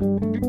Música